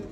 dit